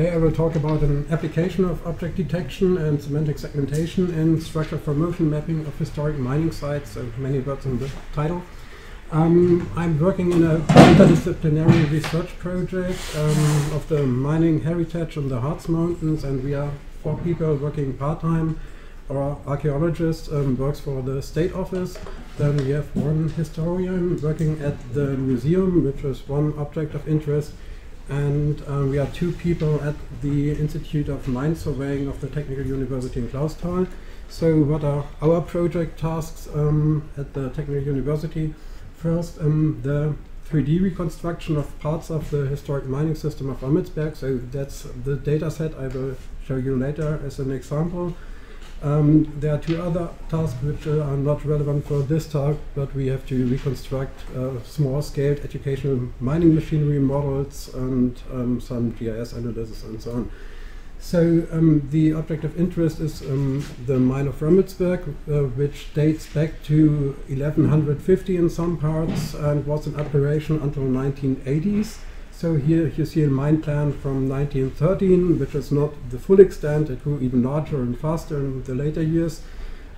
Today I will talk about an application of object detection and semantic segmentation in structure from motion mapping of historic mining sites, and many words in the title. Um, I'm working in a interdisciplinary research project um, of the mining heritage on the Harz Mountains, and we are four people working part-time. Our archaeologist um, works for the state office. Then we have one historian working at the museum, which is one object of interest and um, we are two people at the Institute of Mine Surveying of the Technical University in Clausthal. So what are our project tasks um, at the Technical University? First, um, the 3D reconstruction of parts of the historic mining system of Rammelsberg. So that's the data set I will show you later as an example. Um, there are two other tasks which uh, are not relevant for this talk, but we have to reconstruct uh, small-scale educational mining machinery models and um, some GIS analysis and so on. So um, the object of interest is um, the mine of Rammelsberg, uh, which dates back to 1150 in some parts and was in operation until 1980s. So here you see a mine plan from 1913, which is not the full extent. It grew even larger and faster in the later years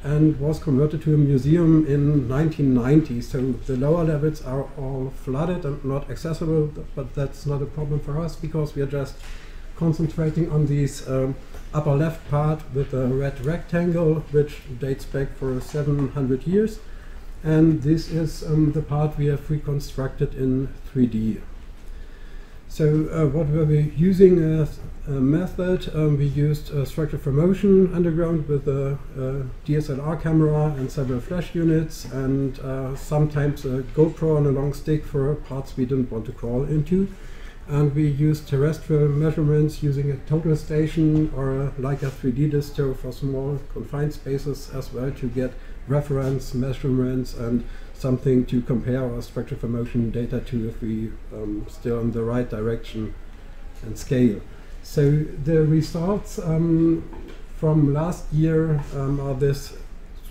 and was converted to a museum in 1990. So the lower levels are all flooded and not accessible, but that's not a problem for us because we are just concentrating on this um, upper left part with a red rectangle, which dates back for 700 years. And this is um, the part we have reconstructed in 3D. So uh, what were we using as a method? Um, we used uh, structure from motion underground with a, a, DSLR camera and several flash units and uh, sometimes a GoPro on a long stick for parts we didn't want to crawl into. And we used terrestrial measurements using a total station or a Leica 3D disto for small confined spaces as well to get reference measurements and something to compare our structure from motion data to if we um, still in the right direction and scale. So the results um, from last year um, are this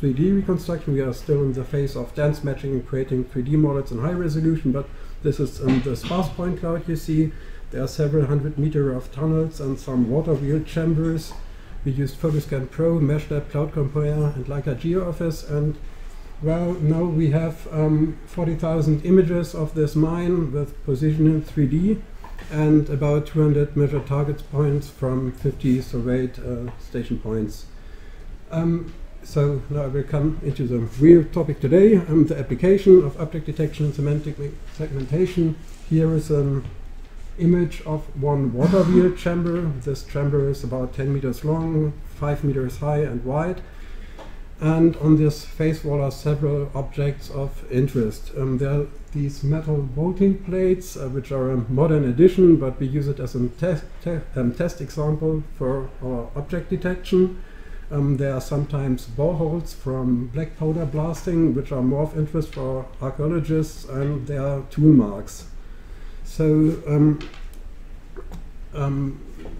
3D reconstruction. We are still in the phase of dense matching and creating 3D models in high resolution, but this is um, the sparse point cloud you see. There are several hundred meter of tunnels and some water wheel chambers. We used Photoscan Pro, MeshLab, Cloud Compare, and Leica GeoOffice, and well, now we have um, 40,000 images of this mine with position in 3D and about 200 measured target points from 50 surveyed uh, station points. Um, so now I will come into the real topic today, um, the application of object detection and semantic segmentation. Here is an image of one water wheel chamber. This chamber is about 10 meters long, 5 meters high and wide and on this face wall are several objects of interest. Um, there are these metal bolting plates, uh, which are a modern addition, but we use it as a te te um, test example for our object detection. Um, there are sometimes boreholes from black powder blasting, which are more of interest for archaeologists, and there are tool marks. So um, um,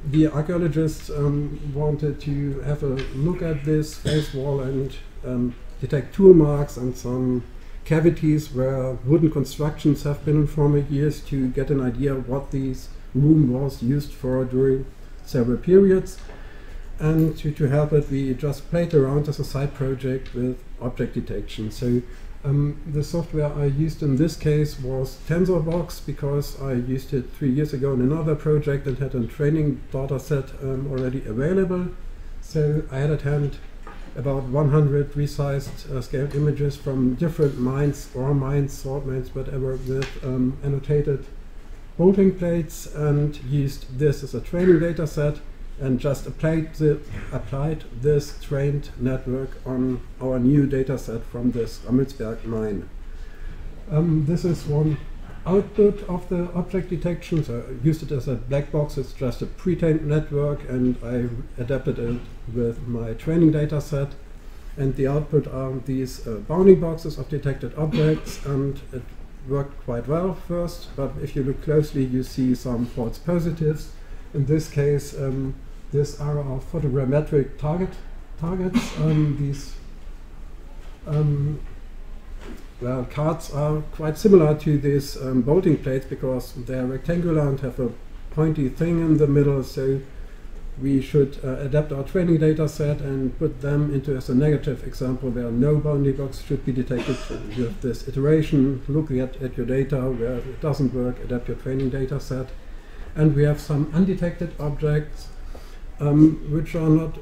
the archaeologists um, wanted to have a look at this face wall and um, detect tool marks and some cavities where wooden constructions have been in former years to get an idea of what this room was used for during several periods. And to, to help it, we just played around as a side project with object detection. So um, the software I used in this case was TensorBox because I used it three years ago in another project and had a training data set um, already available. So I had at hand about 100 resized uh, scaled images from different mines, or mines, salt mines, whatever, with um, annotated bolting plates and used this as a training data set and just applied, the, applied this trained network on our new data set from this Rammelsberg mine. Um, this is one output of the object detection. So I used it as a black box. It's just a pre-trained network, and I adapted it with my training data set. And the output are these uh, bounding boxes of detected objects, and it worked quite well first. But if you look closely, you see some false positives. In this case, um, these are our photogrammetric target targets. Um, these um, well, cards are quite similar to these um, bolting plates because they're rectangular and have a pointy thing in the middle, so we should uh, adapt our training data set and put them into as a negative example where no bounding box should be detected. You have this iteration, looking at, at your data, where it doesn't work, adapt your training data set. And we have some undetected objects, um, which are not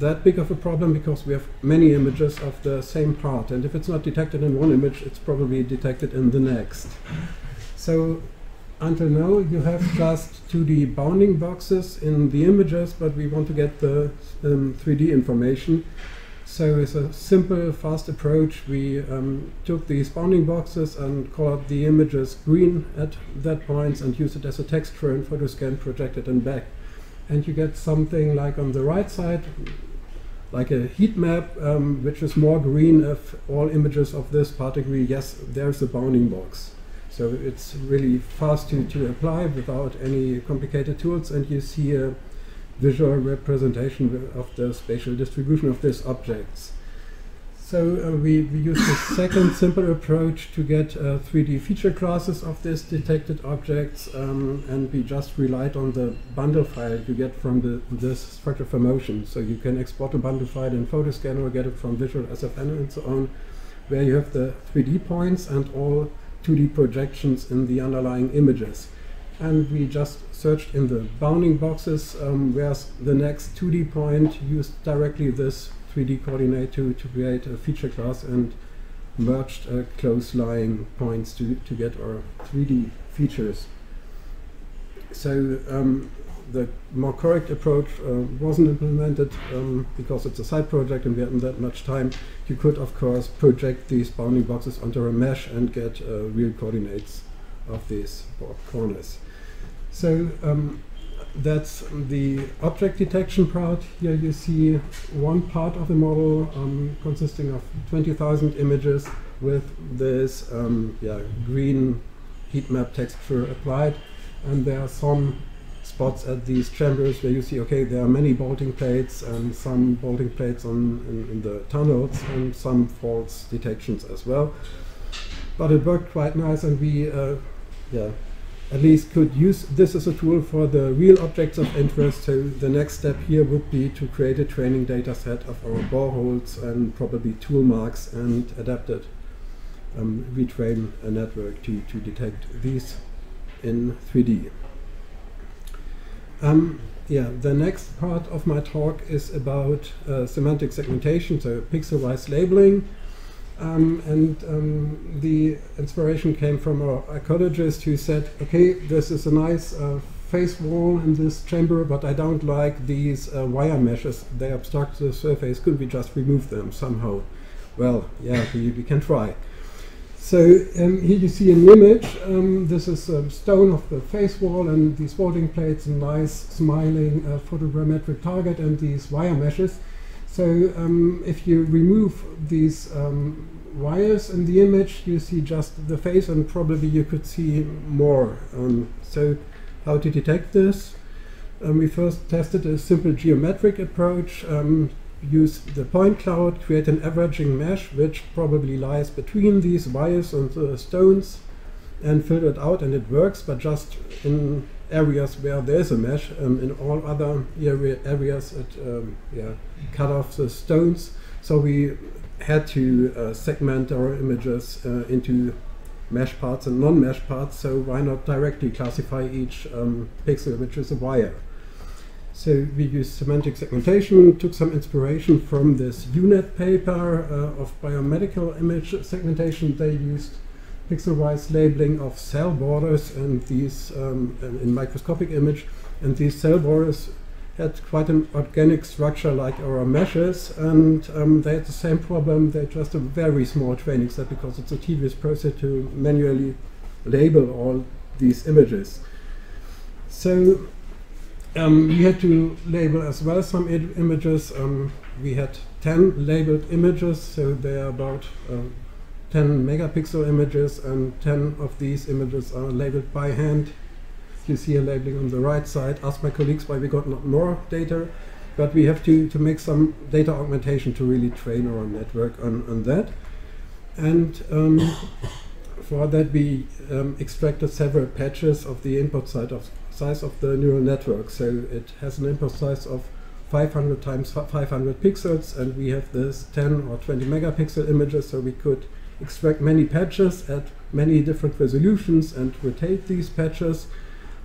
that big of a problem because we have many images of the same part. And if it's not detected in one image, it's probably detected in the next. So until now you have just 2D bounding boxes in the images, but we want to get the um, 3D information. So it's a simple, fast approach. We um, took these bounding boxes and colored the images green at that point and used it as a texture in Photoscan, projected and back. And you get something like on the right side, like a heat map, um, which is more green if all images of this part agree, yes, there's a bounding box. So it's really fast to, to apply without any complicated tools and you see a visual representation of the spatial distribution of these objects. So uh, we, we use the second simple approach to get uh, 3D feature classes of these detected objects um, and we just relied on the bundle file you get from the, this structure from motion. So you can export a bundle file in Photoscan or get it from VisualSFM and so on where you have the 3D points and all 2D projections in the underlying images. And we just searched in the bounding boxes, um, whereas the next 2D point used directly this 3D coordinate to, to create a feature class and merged uh, close lying points to, to get our 3D features. So um, the more correct approach uh, wasn't implemented um, because it's a side project and we hadn't that much time. You could, of course, project these bounding boxes onto a mesh and get uh, real coordinates of these corners. So um, that's the object detection part. Here you see one part of the model um, consisting of 20,000 images with this um, yeah, green heat map texture applied. And there are some spots at these chambers where you see, okay, there are many bolting plates and some bolting plates on, in, in the tunnels and some false detections as well. But it worked quite nice and we, uh, yeah, at least could use this as a tool for the real objects of interest. So the next step here would be to create a training data set of our boreholes and probably tool marks and adapt it, um, retrain a network to, to detect these in 3D. Um, yeah, the next part of my talk is about uh, semantic segmentation, so pixel-wise labeling. Um, and um, the inspiration came from a ecologist who said, okay, this is a nice uh, face wall in this chamber, but I don't like these uh, wire meshes. They obstruct the surface. Could we just remove them somehow? Well, yeah, we, we can try. So um, here you see an image. Um, this is a stone of the face wall and these bolting plates, a nice smiling uh, photogrammetric target and these wire meshes. So um, if you remove these um, wires in the image, you see just the face and probably you could see more. Um, so how to detect this? Um, we first tested a simple geometric approach use the point cloud, create an averaging mesh which probably lies between these wires and the stones and filter it out and it works, but just in areas where there's a mesh. Um, in all other area, areas it um, yeah, cut off the stones. So we had to uh, segment our images uh, into mesh parts and non-mesh parts, so why not directly classify each um, pixel which is a wire. So we used semantic segmentation, took some inspiration from this UNet paper uh, of biomedical image segmentation. They used pixel-wise labeling of cell borders and these um, in microscopic image. And these cell borders had quite an organic structure like our meshes, and um, they had the same problem. They just a very small training set because it's a tedious process to manually label all these images. So um, we had to label as well some images. Um, we had 10 labeled images, so they are about uh, 10 megapixel images, and 10 of these images are labeled by hand. You see a labeling on the right side. Ask my colleagues why we got not more data, but we have to, to make some data augmentation to really train our network on, on that. And um, for that, we um, extracted several patches of the input side of size of the neural network. So it has an input size of 500 times 500 pixels, and we have this 10 or 20 megapixel images, so we could extract many patches at many different resolutions and rotate these patches.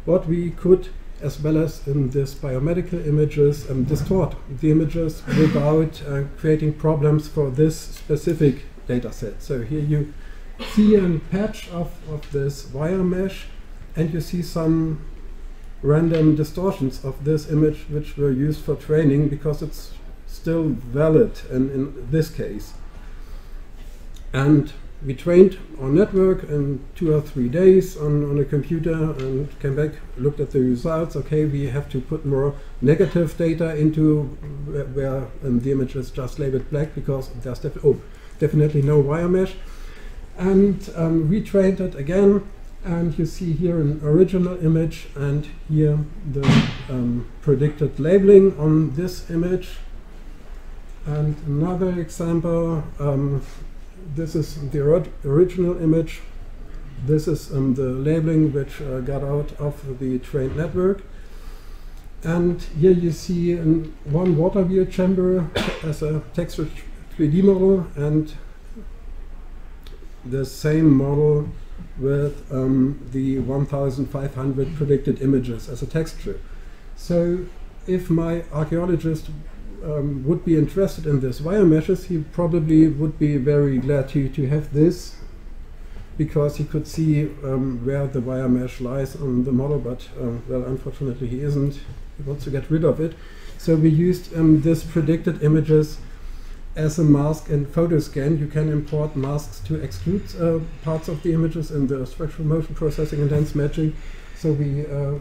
What we could, as well as in this biomedical images, um, distort the images without uh, creating problems for this specific data set. So here you see a patch of, of this wire mesh and you see some random distortions of this image which were used for training because it's still valid in, in this case. And we trained our network in two or three days on, on a computer and came back, looked at the results. Okay, we have to put more negative data into where, where um, the image is just labeled black because there's def oh, definitely no wire mesh. And um, we trained it again and you see here an original image and here the um, predicted labeling on this image. And another example, um, this is the original image. This is um, the labeling which uh, got out of the trained network. And here you see one water wheel chamber as a texture 3D model and the same model with um, the 1500 predicted images as a texture. So if my archaeologist um, would be interested in this wire meshes, he probably would be very glad to, to have this because he could see um, where the wire mesh lies on the model, but um, well, unfortunately he isn't. He wants to get rid of it. So we used um, this predicted images as a mask in PhotoScan. You can import masks to exclude uh, parts of the images in the structure from motion processing and dense matching. So we uh,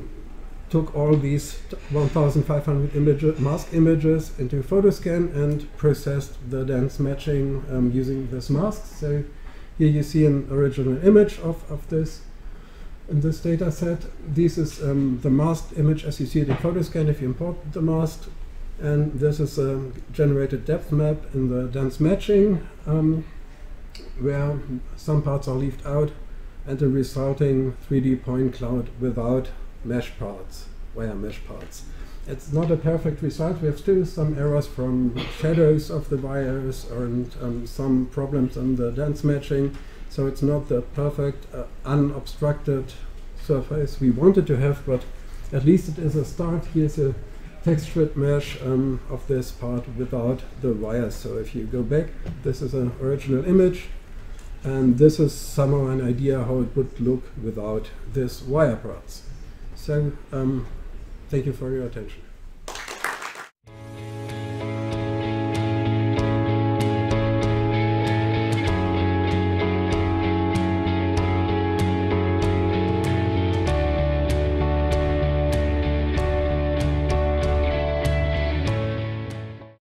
took all these 1500 image mask images into PhotoScan and processed the dense matching um, using this mask. So here you see an original image of, of this in this data set. This is um, the masked image as you see it in PhotoScan if you import the mask. And this is a generated depth map in the dense matching um, where some parts are left out and the resulting 3D point cloud without mesh parts, wire mesh parts. It's not a perfect result. We have still some errors from shadows of the wires and um, some problems in the dense matching. So it's not the perfect, uh, unobstructed surface we wanted to have, but at least it is a start. Here's a textured mesh um, of this part without the wires. So if you go back, this is an original image. And this is somehow an idea how it would look without this wire parts. So um, thank you for your attention.